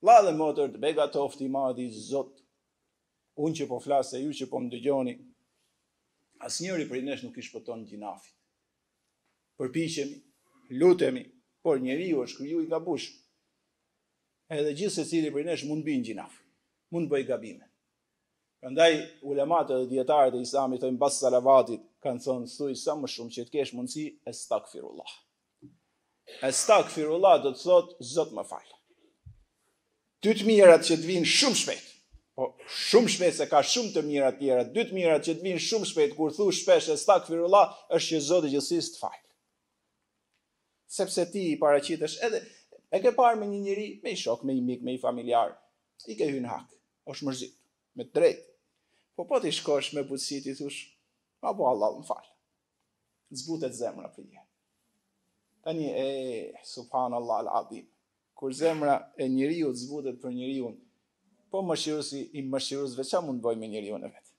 Vlla dhe motër, të begatoftë i madhi Zot. Unë që po flas e ju që po më dëgjoni, asnjëri prej nesh nuk i shpëton gjynafit. Përpiqemi, lutemi, por njeriu është krijuar i gabueshëm. Edhe gjithsecili prej nesh mund bëjë gjynaf, mund të bëjë gabime. Prandaj ulemat dhe dijetarët e Islamit thonë pas salavatit, kanë thënë thuj sa më shumë që të kesh mundësi estagfirullah. Estagfirullah do të thot Zot më fal. Dy të mirat që të vijnë shumë shpejt. Po shumë shpejt se ka shumë të mira të tjera. Dy të mirat që të vijnë shumë shpejt kur thu shpesh Estagfirullah është që Zoti i gjithësisë të fal. Sepse ti i paraqitesh edhe e ke parë me një njeri, me një shok, me një mik, me një familjar, i ke hyrë në hak. Është mërzit, me të drejtë. Po po t'i shkosh me butësi t'i thush, pash Allah më fal. zbutet zemra përnjëherë. E subhanallah al-adhim. Kur zemra e njeriut zbutet për njeriun, po mëshiruesi i mëshiruesve ça mund të bëjë me njeriun vetë.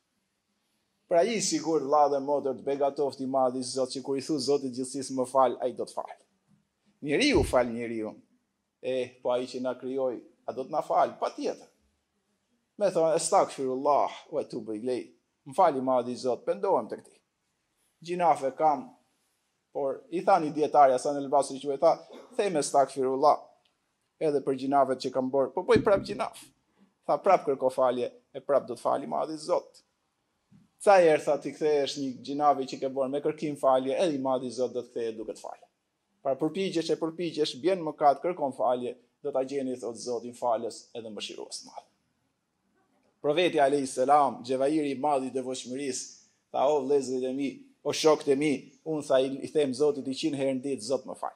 Pra i sigurt vlla dhe motër të begatoft i madhi Zot që kur i thu Zotit gjithësisë më fal, ai do të fal. Njeriu fal njeriun. E po ai që na krijoi, a do të na fal? Patjetër. Me thënë, estagfirullah, wa etubu ilejh. Më fal i madhi Zot, pendohem tek ti. Gjynafe kam, por i tha një dijetar Hasan el Basri që i tha, them estagfirullah. Edhe për gjynafet që kam bërë, po bëj prap gjinaf. Tha prap kërko falje e prap do të falë i madhi Zot. Sa herë tha t'i kthehesh një gjynafi që ke bërë me kërkim falje, edhe i madhi Zot do të kthehet duke të falë. Pra përpigjesh e përpigjesh, bie në mëkat, kërkon falje, do ta gjeni thot Zotin falës edhe mëshirues të madh. Profeti alejhi selam, xhevahiri i madh i devotshmërisë, tha, O vëllezërit e mi, o shokët e mi, unë, tha, i them Zotit një qind herë në ditë, Zot më fal.